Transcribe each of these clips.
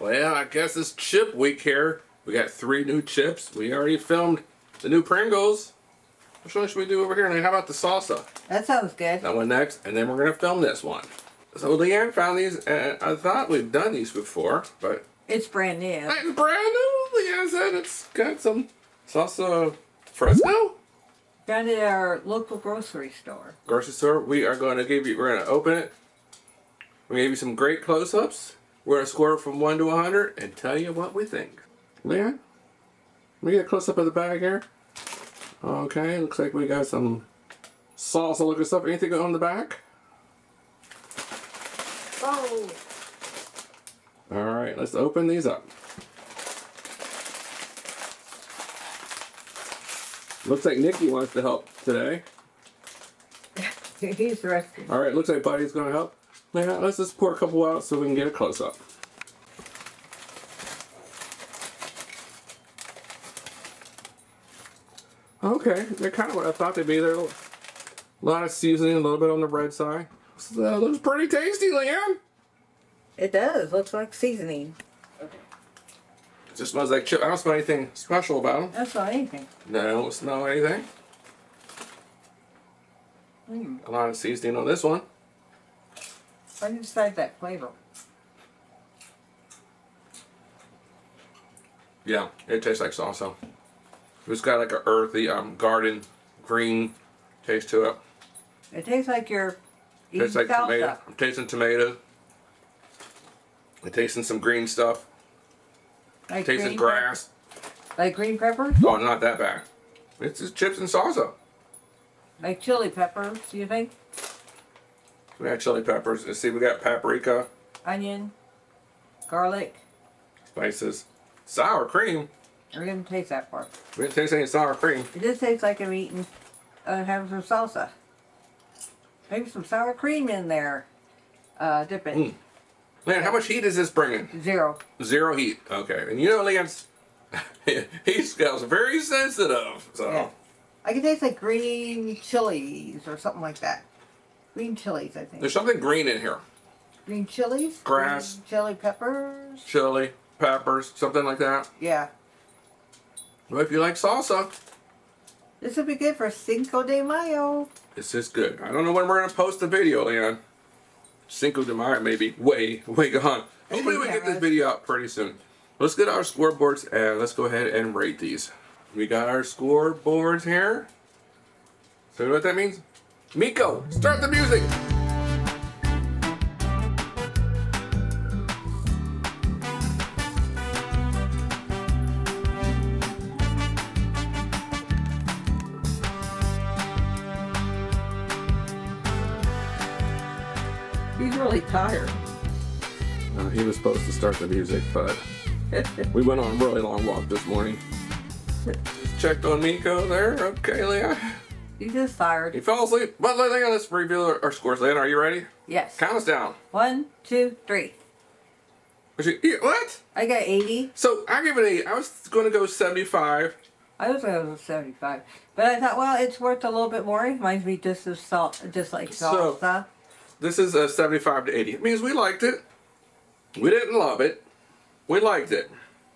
Well, I guess it's chip week here. We got three new chips. We already filmed the new Pringles. Which one should we do over here? And how about the salsa? That sounds good. That one next, and then we're gonna film this one. So Leanne found these, and I thought we've done these before, but It's brand new. it's brand new. Leanne said it's got some salsa fresco. Found it at our local grocery store. grocery store. We are going to give you. We're going to open it. We gave you some great close-ups. We're going to score it from one to one hundred and tell you what we think. Leanne, let me get a close-up of the bag here. Okay, looks like we got some salsa looking stuff. Anything on the back? Oh! All right, let's open these up. Looks like Nikki wants to help today. He's resting. All right, looks like Buddy's gonna help. Let's just pour a couple out so we can get a close up. Okay, they're kind of what I thought they'd be. They're a lot of seasoning, a little bit on the red side. So that looks pretty tasty, Leanne. It does. Looks like seasoning. Okay. It just smells like chip. I don't smell anything special about them. That's not anything. No, I don't smell anything. Mm. A lot of seasoning on this one. I didn't decide that flavor. Yeah, it tastes like salsa. It's got like a earthy um, garden green taste to it. It tastes like you're eating Tastes like salsa. tomato. I'm tasting tomato. I'm tasting some green stuff. Like tasting green grass. like green pepper? Oh, not that bad. It's just chips and salsa. Like chili peppers, do you think? We got chili peppers. Let's see, we got paprika, Onion, garlic. spices, sour cream. We're gonna taste that part. We didn't taste any sour cream. It just tastes like I'm eating, uh, having some salsa. Maybe some sour cream in there. Uh, dip it. Mm. Man, how much heat is this bringing? Zero. Zero heat. Okay, and you know Leanne's he smells very sensitive. So Yeah. I can taste like green chilies or something like that. Green chilies, I think. there's something green in here. Green chilies? Grass. Green chili peppers? Chili, peppers, something like that. Yeah. Well, if you like salsa, This would be good for Cinco de Mayo. this is good. I don't know when we're gonna post the video, Leanne. Cinco de Mayo, maybe. Way, way gone. Hopefully we get this video out pretty soon. Let's get our scoreboards and let's go ahead and rate these. We got our scoreboards here. So you know what that means? Miko, start the music. He's really tired. Uh, he was supposed to start the music, but we went on a really long walk this morning. Just checked on Miko there. Okay, Leanne. He's just tired. He fell asleep. But let's review our, our scores. Leanne, are you ready? Yes. Count us down. One, two, three. You- you- What? I got 80. So I give it 80. I was going to go 75. I was going to go 75. But I thought, well, it's worth a little bit more. It reminds me just of salt, just like salsa. So- This is a 75 to 80. It means we liked it. We didn't love it. We liked it.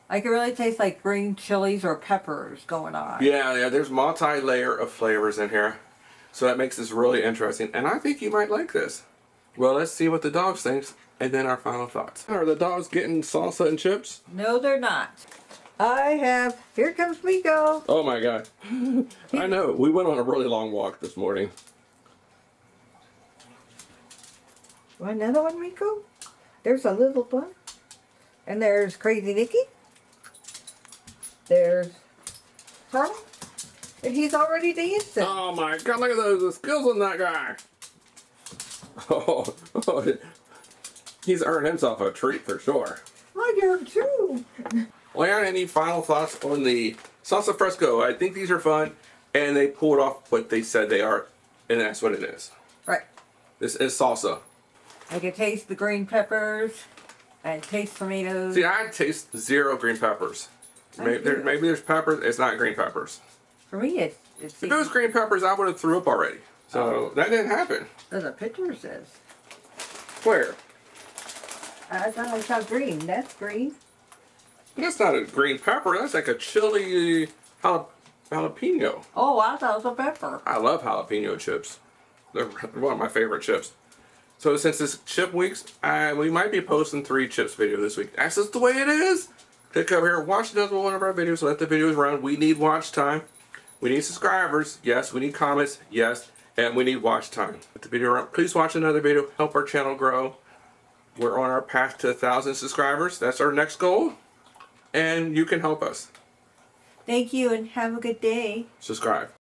I can really taste like green chilies or peppers going on. Yeah, yeah. There's multi-layer of flavors in here, so that makes this really interesting. And I think you might like this. Well, let's see what the dogs thinks, and then our final thoughts. Are the dogs getting salsa and chips? No, they're not. I have. Here comes Miko. Oh my god. I know. We went on a really long walk this morning. Want another one, Miko? There's a little one. And there's Crazy Nikki. There's. And he's already dancing. Oh my god, look at those the skills on that guy. Oh, oh, he's earned himself a treat for sure. I do too. Any final thoughts on the salsa fresco? I think these are fun, and they pulled off what they said they are, and that's what it is. Right. This is salsa. I can taste the green peppers. and taste tomatoes. See, I taste zero green peppers. Maybe, there, maybe there's peppers. It's not green peppers. For me, it's, it's If it was green peppers, I would have threw up already. So oh. that didn't happen. a picture says. Where? I thought I saw green. That's green. That's not a green pepper. That's like a chili jalapeno. Oh, I thought it was a pepper. I love jalapeno chips. They're one of my favorite chips. So since it's chip weeks, I, we might be posting three chips video this week. That's just the way it is. Click over here, watch another one of our videos, let the videos run. We need watch time. We need subscribers. Yes. We need comments. Yes. And we need watch time. Let the video run. Please watch another video. Help our channel grow. We're on our path to a thousand subscribers. That's our next goal. And you can help us. Thank you and have a good day. Subscribe.